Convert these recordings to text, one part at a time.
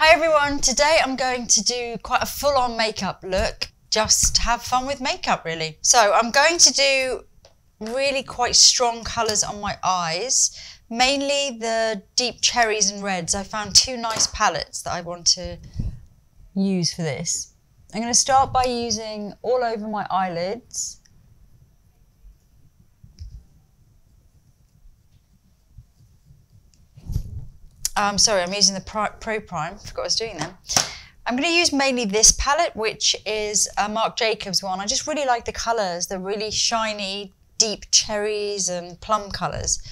Hi everyone, today I'm going to do quite a full-on makeup look, just have fun with makeup really. So I'm going to do really quite strong colours on my eyes, mainly the deep cherries and reds. I found two nice palettes that I want to use for this. I'm going to start by using all over my eyelids Um, sorry, I'm using the Pro, Prime. Forgot I was doing then. I'm going to use mainly this palette, which is a Marc Jacobs one. I just really like the colours. They're really shiny, deep cherries and plum colours.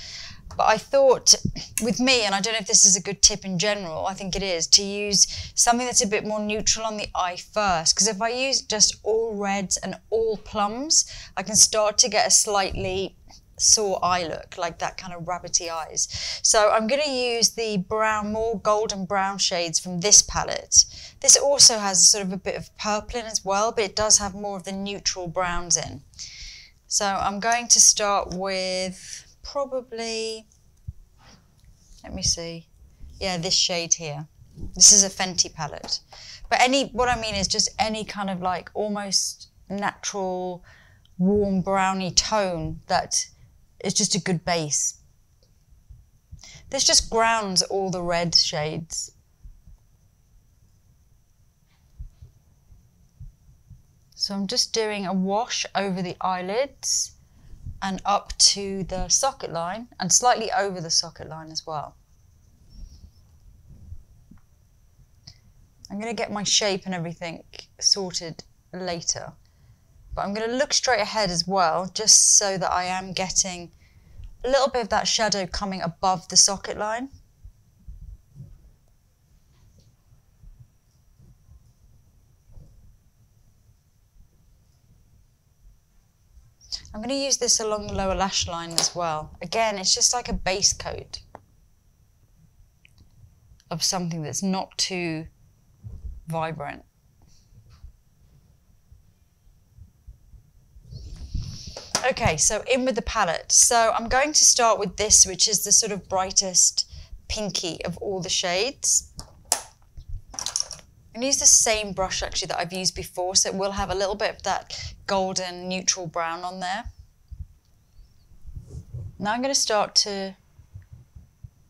But I thought with me, and I don't know if this is a good tip in general, I think it is, to use something that's a bit more neutral on the eye first. Because if I use just all reds and all plums, I can start to get a slightly sore eye look, like that kind of rabbity eyes. So I'm going to use the brown, more golden brown shades from this palette. This also has sort of a bit of purple in as well, but it does have more of the neutral browns in. So I'm going to start with probably, let me see, yeah, this shade here. This is a Fenty palette. But any, what I mean is just any kind of like almost natural warm browny tone that it's just a good base. This just grounds all the red shades. So I'm just doing a wash over the eyelids and up to the socket line and slightly over the socket line as well. I'm going to get my shape and everything sorted later. But I'm going to look straight ahead as well, just so that I am getting a little bit of that shadow coming above the socket line. I'm going to use this along the lower lash line as well. Again, it's just like a base coat of something that's not too vibrant. Okay, so in with the palette. So I'm going to start with this, which is the sort of brightest pinky of all the shades. I'm going to use the same brush actually that I've used before, so it will have a little bit of that golden neutral brown on there. Now I'm going to start to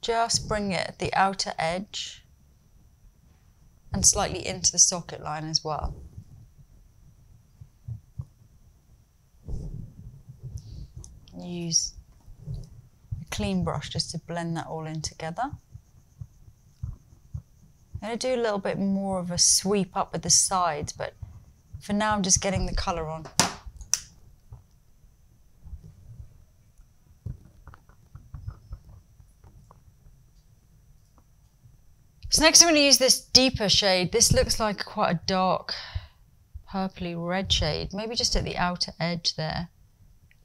just bring it at the outer edge and slightly into the socket line as well. Use a clean brush just to blend that all in together. I'm going to do a little bit more of a sweep up at the sides, but for now I'm just getting the colour on. So next I'm going to use this deeper shade. This looks like quite a dark purpley red shade, maybe just at the outer edge there.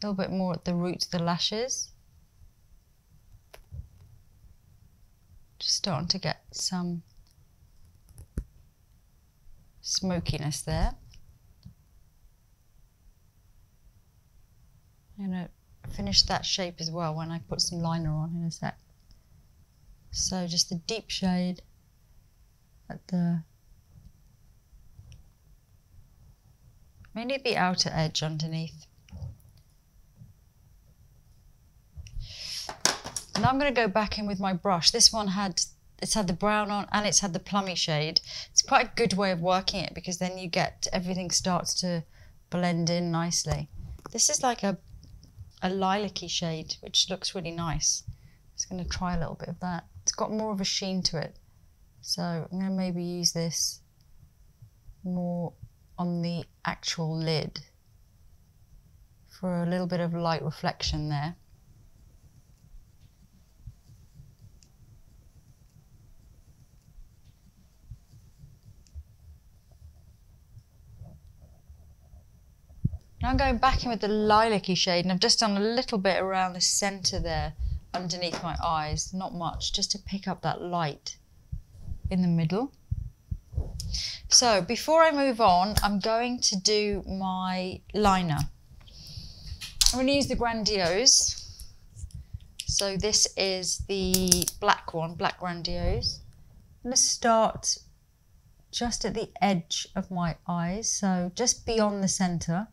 A little bit more at the roots of the lashes. Just starting to get some smokiness there. I'm going to finish that shape as well when I put some liner on in a sec. So just a deep shade at the mainly the outer edge underneath. Now I'm going to go back in with my brush. This one had, it's had the brown on and it's had the plummy shade. It's quite a good way of working it because then you get, everything starts to blend in nicely. This is like a, a lilac-y shade, which looks really nice. I'm just going to try a little bit of that. It's got more of a sheen to it. So I'm going to maybe use this more on the actual lid for a little bit of light reflection there. Now I'm going back in with the lilac-y shade and I've just done a little bit around the centre there underneath my eyes, not much, just to pick up that light in the middle. So before I move on, I'm going to do my liner. I'm going to use the Grandiose. So this is the black one, Black Grandiose. I'm going to start just at the edge of my eyes, so just beyond the centre.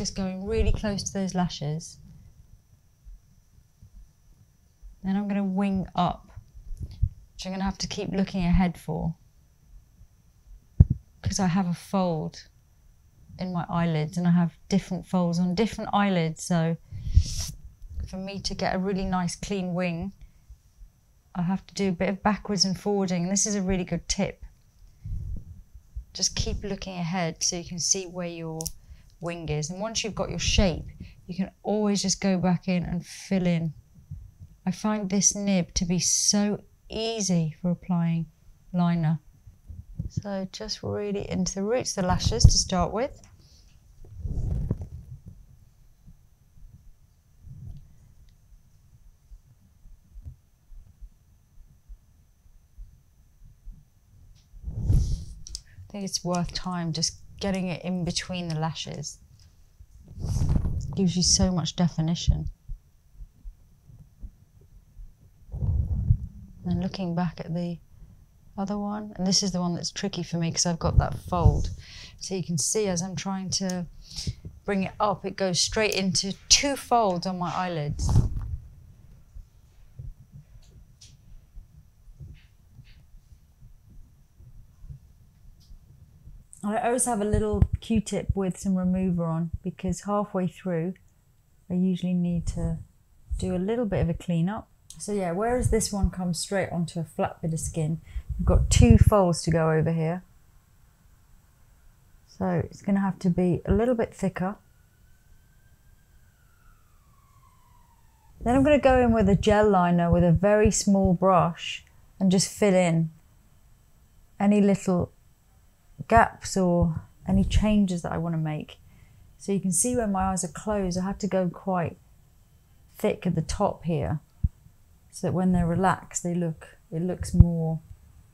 Just going really close to those lashes. Then I'm going to wing up, which I'm going to have to keep looking ahead for. Because I have a fold in my eyelids and I have different folds on different eyelids. So for me to get a really nice clean wing, I have to do a bit of backwards and forwarding. And this is a really good tip. Just keep looking ahead so you can see where your wing is. And once you've got your shape, you can always just go back in and fill in. I find this nib to be so easy for applying liner. So just really into the roots of the lashes to start with. I think it's worth time just getting it in between the lashes. Gives you so much definition. And looking back at the other one, and this is the one that's tricky for me because I've got that fold. So you can see as I'm trying to bring it up, it goes straight into two folds on my eyelids. I always have a little Q-tip with some remover on because halfway through I usually need to do a little bit of a clean up. So yeah, whereas this one comes straight onto a flat bit of skin, we've got two folds to go over here. So it's going to have to be a little bit thicker. Then I'm going to go in with a gel liner with a very small brush and just fill in any little gaps or any changes that I want to make. So you can see when my eyes are closed, I have to go quite thick at the top here so that when they're relaxed, they look, it looks more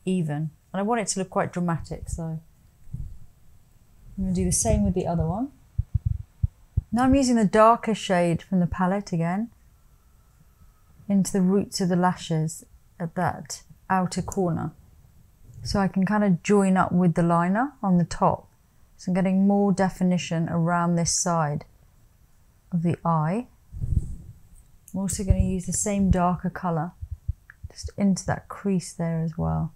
even. And I want it to look quite dramatic, so I'm going to do the same with the other one. Now I'm using the darker shade from the palette again into the roots of the lashes at that outer corner. So I can kind of join up with the liner on the top. So I'm getting more definition around this side of the eye. I'm also going to use the same darker colour just into that crease there as well.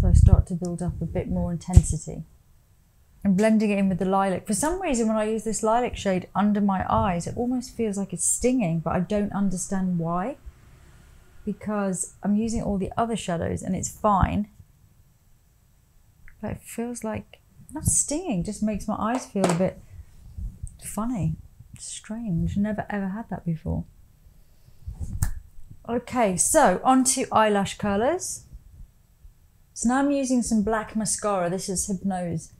So I start to build up a bit more intensity. And blending it in with the lilac. For some reason when I use this lilac shade under my eyes, it almost feels like it's stinging, but I don't understand why because I'm using all the other shadows and it's fine. But it feels like, not stinging, just makes my eyes feel a bit funny, strange. Never ever had that before. Okay, so onto eyelash curlers. So now I'm using some black mascara. This is Hypnose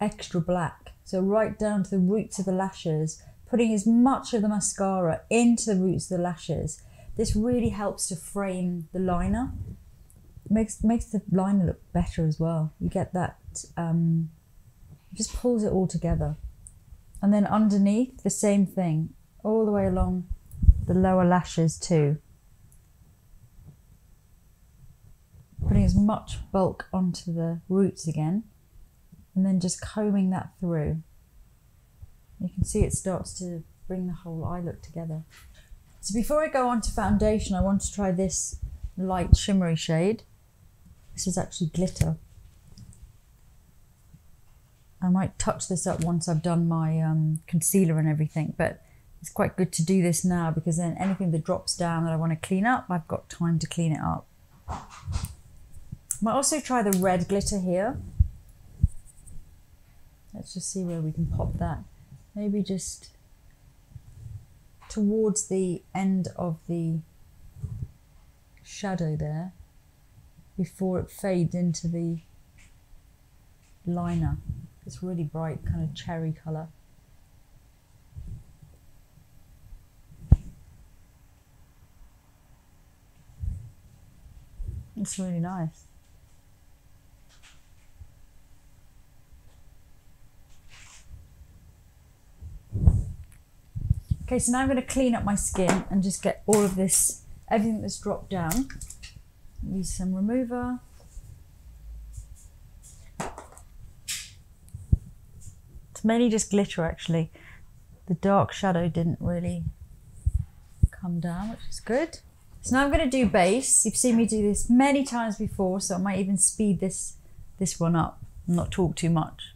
Extra Black. So right down to the roots of the lashes, putting as much of the mascara into the roots of the lashes this really helps to frame the liner. Makes makes the liner look better as well. You get that um, just pulls it all together. And then underneath the same thing, all the way along the lower lashes too. Putting as much bulk onto the roots again and then just combing that through. You can see it starts to bring the whole eye look together. So before I go on to foundation, I want to try this light shimmery shade. This is actually glitter. I might touch this up once I've done my um, concealer and everything, but it's quite good to do this now because then anything that drops down that I want to clean up, I've got time to clean it up. I Might also try the red glitter here. Let's just see where we can pop that. Maybe just towards the end of the shadow there before it fades into the liner. It's really bright kind of cherry colour. It's really nice. Okay, so now I'm going to clean up my skin and just get all of this everything that's dropped down. Use some remover. It's mainly just glitter actually. The dark shadow didn't really come down, which is good. So now I'm going to do base. You've seen me do this many times before, so I might even speed this, this one up and not talk too much.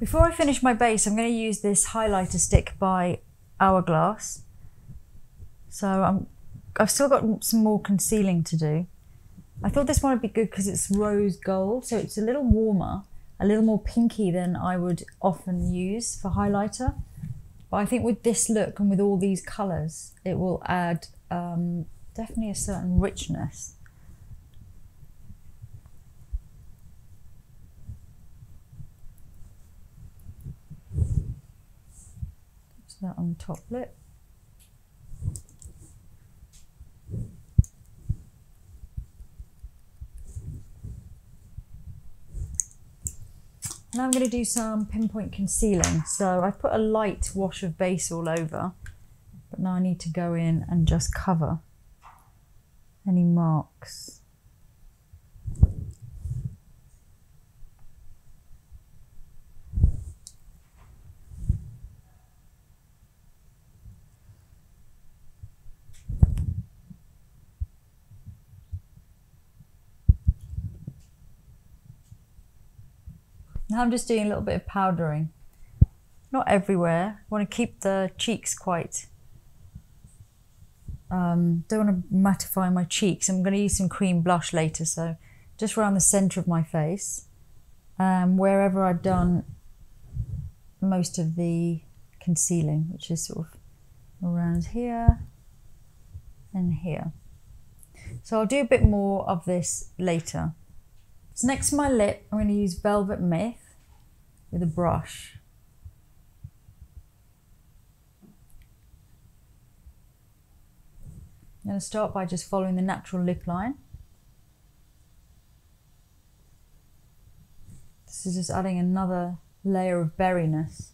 Before I finish my base, I'm going to use this highlighter stick by Hourglass. So I'm, I've still got some more concealing to do. I thought this one would be good because it's rose gold, so it's a little warmer, a little more pinky than I would often use for highlighter. But I think with this look and with all these colours, it will add um, definitely a certain richness. That on top lip. Now I'm going to do some pinpoint concealing. So I've put a light wash of base all over, but now I need to go in and just cover any marks. Now I'm just doing a little bit of powdering. Not everywhere. I want to keep the cheeks quite. Um, don't want to mattify my cheeks. I'm going to use some cream blush later, so just around the centre of my face. Um, wherever I've done most of the concealing, which is sort of around here and here. So I'll do a bit more of this later. So next to my lip, I'm going to use Velvet Myth with a brush. I'm going to start by just following the natural lip line. This is just adding another layer of berryness.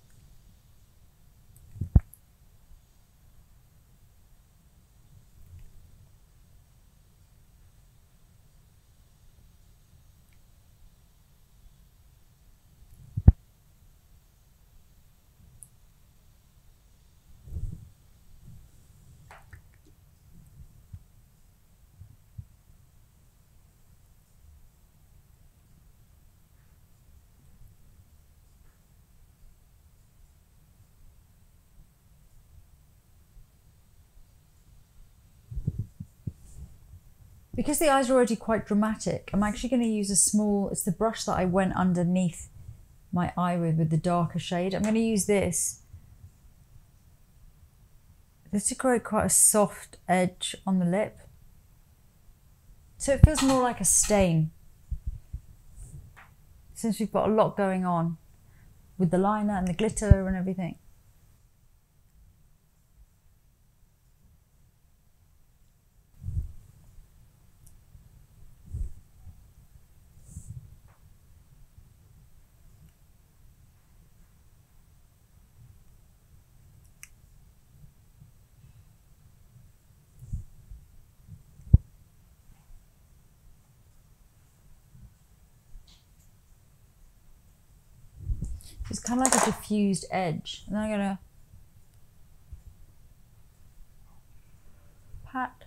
Because the eyes are already quite dramatic, I'm actually going to use a small, it's the brush that I went underneath my eye with, with the darker shade. I'm going to use this. This to create quite a soft edge on the lip. So it feels more like a stain. Since we've got a lot going on with the liner and the glitter and everything. Kind of like a diffused edge. And then I'm to pat.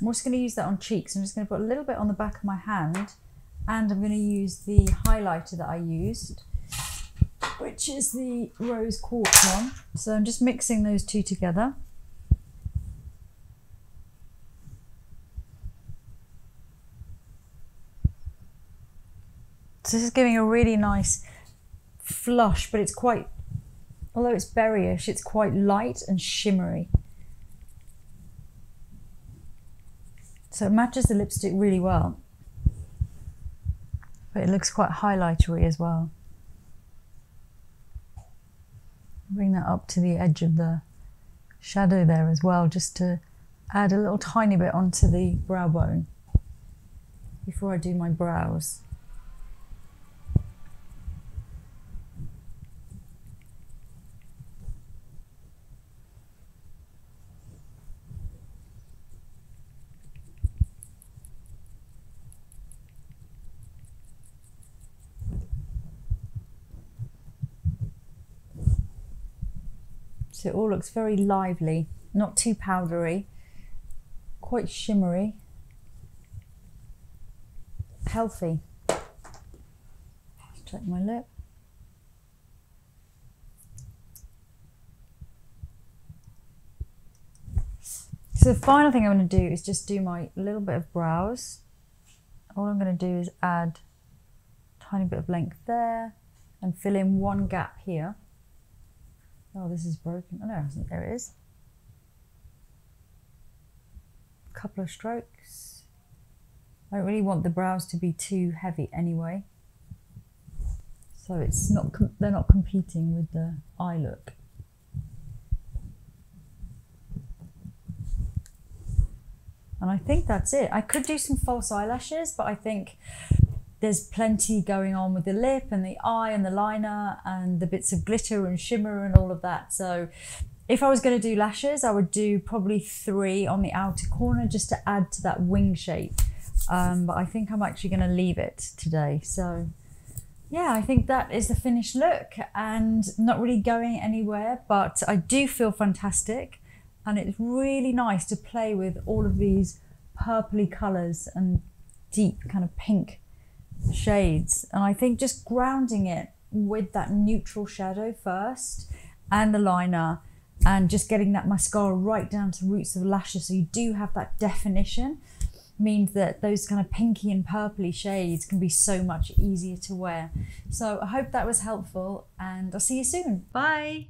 I'm also going to use that on cheeks. I'm just going to put a little bit on the back of my hand and I'm going to use the highlighter that I used which is the rose quartz one. So I'm just mixing those two together. So this is giving a really nice flush, but it's quite, although it's berryish, it's quite light and shimmery. So it matches the lipstick really well. But it looks quite highlightery as well. Bring that up to the edge of the shadow there as well, just to add a little tiny bit onto the brow bone before I do my brows. It all looks very lively, not too powdery, quite shimmery, healthy. Check my lip. So the final thing I'm going to do is just do my little bit of brows. All I'm going to do is add a tiny bit of length there and fill in one gap here. Oh, this is broken. Oh, no, there it is. A couple of strokes. I don't really want the brows to be too heavy anyway. So it's not, they're not competing with the eye look. And I think that's it. I could do some false eyelashes, but I think there's plenty going on with the lip and the eye and the liner and the bits of glitter and shimmer and all of that. So if I was going to do lashes, I would do probably three on the outer corner just to add to that wing shape. Um, but I think I'm actually going to leave it today. So yeah, I think that is the finished look and not really going anywhere, but I do feel fantastic. And it's really nice to play with all of these purpley colours and deep kind of pink shades. And I think just grounding it with that neutral shadow first and the liner and just getting that mascara right down to roots of lashes so you do have that definition means that those kind of pinky and purpley shades can be so much easier to wear. So I hope that was helpful and I'll see you soon. Bye.